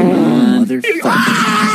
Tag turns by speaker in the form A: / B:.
A: Motherfucker.